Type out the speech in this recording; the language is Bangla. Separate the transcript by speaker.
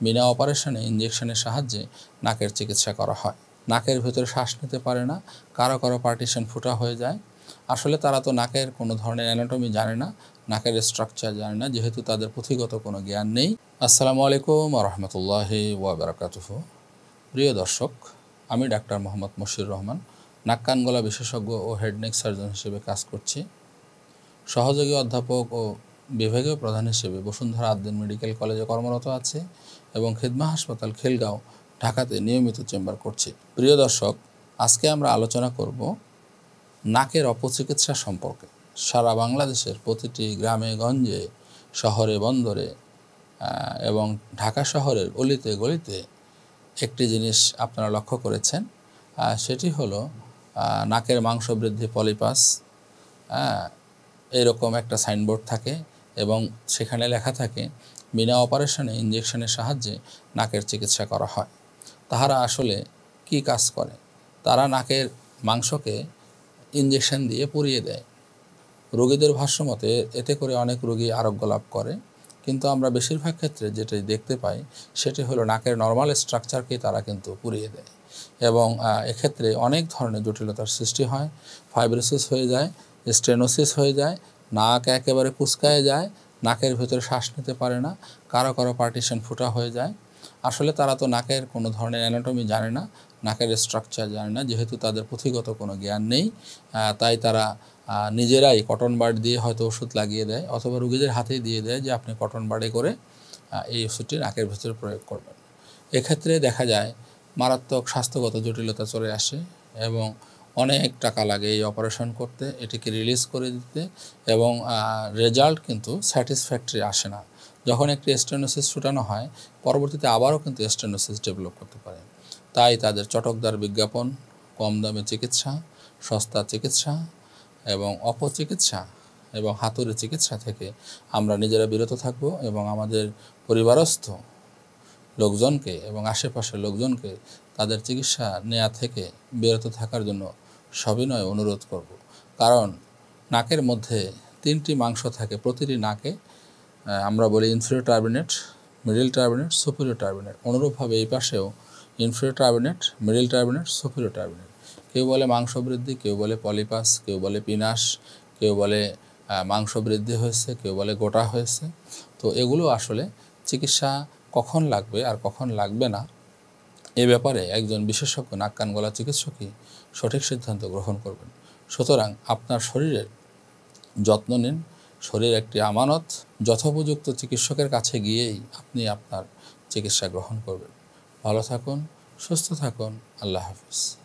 Speaker 1: বিনা অপারেশনে ইঞ্জেকশনের সাহায্যে নাকের চিকিৎসা করা হয়। নাকের ভেতরে শ্বাস নিতে পারে না, কারও কারও পার্টিশন ফুটা হয়ে যায়। আসলে তারা তো নাকের কোনো ধরনের অ্যানাটমি জানে না, নাকের স্ট্রাকচার জানে না, যেহেতু তাদের পুঁথিগত কোনো জ্ঞান নেই। আসসালামু আলাইকুম রহমতুল্লাহি ওয়াবারাকাতুহ। প্রিয় দর্শক, আমি ডাক্তার মোহাম্মদ মশির রহমান, নাক কান গলা বিশেষজ্ঞ ও হেড নেক সার্জন হিসেবে কাজ করছি। সহযোগী অধ্যাপক ও বিভাগীয় প্রধান হিসেবে বসুন্ধরা আদ্দিন মেডিকেল কলেজে কর্মরত আছে এবং খিদমা হাসপাতাল খেলগাঁও, ঢাকাতে নিয়মিত চেম্বার করছে। প্রিয় দর্শক, আজকে আমরা আলোচনা করব নাকের অপচিকিৎসা সম্পর্কে। সারা বাংলাদেশের প্রতিটি গ্রামে, গঞ্জে, শহরে, বন্দরে এবং ঢাকা শহরের অলিতে গলিতে একটি জিনিস আপনারা লক্ষ্য করেছেন সেটি হলো নাকের মাংস বৃদ্ধি পলিপাস এরকম একটা সাইনবোর্ড থাকে। এবং সেখানে লেখা থাকে, বিনা অপারেশনে ইঞ্জেকশনের সাহায্যে নাকের চিকিৎসা করা হয়। তাহারা আসলে কি কাজ করে? তারা নাকের মাংসকে ইঞ্জেকশন দিয়ে পুড়িয়ে দেয়। রোগীদের ভাষ্যমতে এতে করে অনেক রোগী আরোগ্য লাভ করে। কিন্তু আমরা বেশিরভাগ ক্ষেত্রে যেটি দেখতে পাই, সেটি হলো নাকের নর্মাল স্ট্রাকচারকেই তারা কিন্তু পুড়িয়ে দেয়। এবং এক্ষেত্রে অনেক ধরনের জটিলতার সৃষ্টি হয়। ফাইব্রোসিস হয়ে যায় স্টেনোসিস হয়ে যায় নাক একেবারে কুচকায় যায়, নাকের ভেতরে শ্বাস নিতে পারে না, কারও কারও পার্টিশন ফুটা হয়ে যায়। আসলে তারা তো নাকের কোনো ধরনের অ্যানাটমি জানে না, নাকের স্ট্রাকচার জানে না, যেহেতু তাদের পুঁথিগত কোনো জ্ঞান নেই তাই তারা নিজেরাই কটন বার্ড দিয়ে হয়তো ওষুধ লাগিয়ে দেয়, অথবা রুগীদের হাতেই দিয়ে দেয় যে আপনি কটন বার্ডে করে এই ওষুধটি নাকের ভেতরে প্রয়োগ করবেন। এক্ষেত্রে দেখা যায়, মারাত্মক স্বাস্থ্যগত জটিলতা চলে আসে এবং অনেক টাকা লাগে এই অপারেশন করতে, এটিকে রিলিজ করে দিতে এবং রেজাল্ট কিন্তু স্যাটিসফ্যাক্টরি আসে না। যখন একটি স্টেনোসিস ছুটানো হয়, পরবর্তীতে আবারও কিন্তু স্টেনোসিস ডেভেলপ করতে পারে। তাই তাদের চটকদার বিজ্ঞাপন, কম দামে চিকিৎসা, সস্তা চিকিৎসা এবং অপচিকিৎসা এবং হাতুড়ি চিকিৎসা থেকে আমরা নিজেরা বিরত থাকব এবং আমাদের পরিবারস্থ লোকজনকে এবং আশেপাশের লোকজনকে তাদের চিকিৎসা নেয়া থেকে বিরত থাকার জন্য সবিনয় অনুরোধ করব। কারণ নাকের মধ্যে তিনটি মাংস থাকে, প্রতিটি নাকে আমরা বলি inferior turbinate middle turbinate superior turbinate অনুরূপভাবে এই পাশেও inferior turbinate middle turbinate superior turbinate কেউ বলে মাংস বৃদ্ধি, কেউ বলে পলিপাস কেউ বলে পিনাস কেউ বলে মাংস বৃদ্ধি হয়েছে, কেউ বলে গোটা হয়েছে। তো এগুলো আসলে চিকিৎসা কখন লাগবে আর কখন লাগবে না এ ব্যাপারে একজন বিশেষজ্ঞ নাক কান গলা চিকিৎসকই সঠিক সিদ্ধান্ত গ্রহণ করবেন। সুতরাং আপনার শরীরের যত্ন নিন। শরীর একটি আমানত। যথোপযুক্ত চিকিৎসকের কাছে গিয়েই আপনি আপনার চিকিৎসা গ্রহণ করবেন। ভালো থাকুন, সুস্থ থাকুন। আল্লাহ হাফিজ।